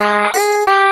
Bye.